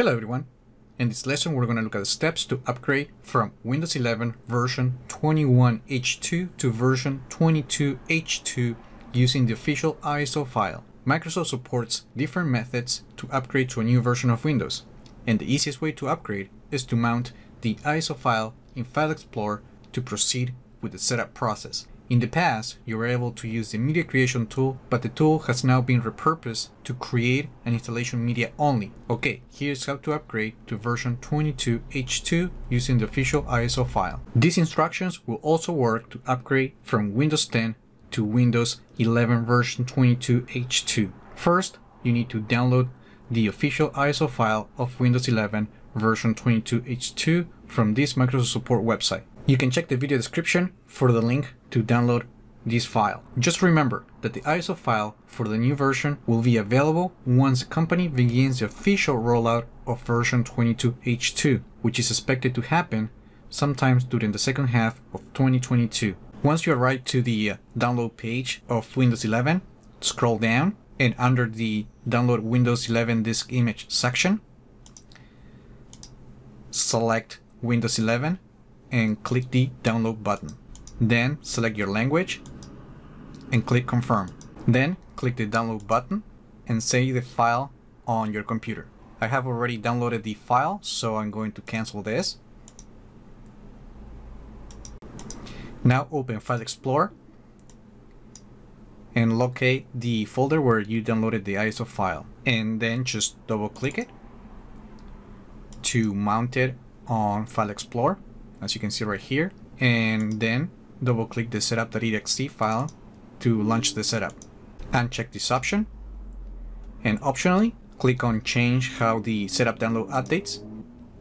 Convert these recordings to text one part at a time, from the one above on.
Hello everyone! In this lesson we're going to look at the steps to upgrade from Windows 11 version 21H2 to version 22H2 using the official ISO file. Microsoft supports different methods to upgrade to a new version of Windows, and the easiest way to upgrade is to mount the ISO file in File Explorer to proceed with the setup process. In the past, you were able to use the media creation tool, but the tool has now been repurposed to create an installation media only. Okay, here's how to upgrade to version 22H2 using the official ISO file. These instructions will also work to upgrade from Windows 10 to Windows 11 version 22H2. First, you need to download the official ISO file of Windows 11 version 22H2 from this Microsoft Support website. You can check the video description for the link to download this file. Just remember that the ISO file for the new version will be available once the company begins the official rollout of version 22H2, which is expected to happen sometimes during the second half of 2022. Once you arrive to the uh, download page of Windows 11, scroll down and under the download Windows 11 disk image section, select Windows 11 and click the download button. Then select your language and click confirm. Then click the download button and save the file on your computer. I have already downloaded the file, so I'm going to cancel this. Now open File Explorer and locate the folder where you downloaded the ISO file and then just double click it to mount it on File Explorer as you can see right here and then double click the setup.exe file to launch the setup. Uncheck this option and optionally click on change how the setup download updates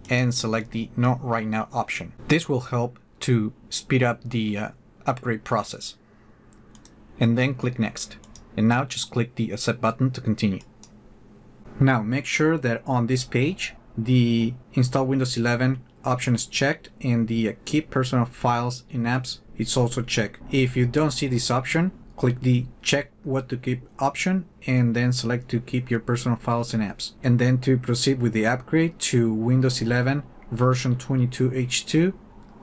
and select the not right now option. This will help to speed up the uh, upgrade process. And then click next. And now just click the accept button to continue. Now make sure that on this page the install Windows 11 option is checked and the keep personal files in apps it's also checked. If you don't see this option, click the check what to keep option and then select to keep your personal files and apps. And then to proceed with the upgrade to Windows 11 version 22H2,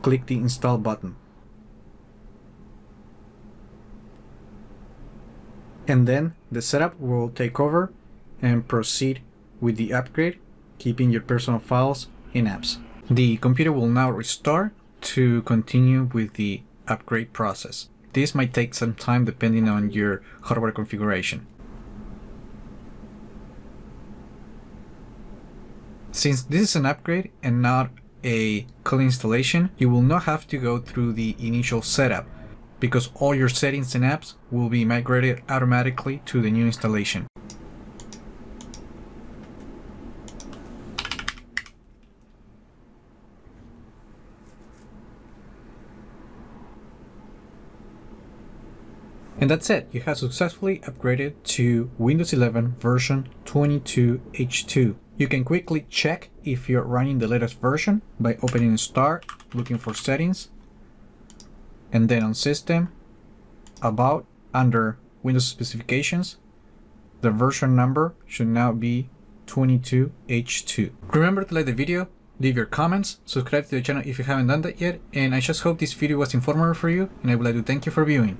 click the install button. And then the setup will take over and proceed with the upgrade, keeping your personal files in apps. The computer will now restart to continue with the upgrade process. This might take some time depending on your hardware configuration. Since this is an upgrade and not a clean installation, you will not have to go through the initial setup because all your settings and apps will be migrated automatically to the new installation. And that's it, you have successfully upgraded to Windows 11 version 22H2. You can quickly check if you're running the latest version by opening Start, looking for Settings, and then on System, About, under Windows Specifications, the version number should now be 22H2. Remember to like the video, leave your comments, subscribe to the channel if you haven't done that yet, and I just hope this video was informative for you, and I would like to thank you for viewing.